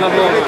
lavoro.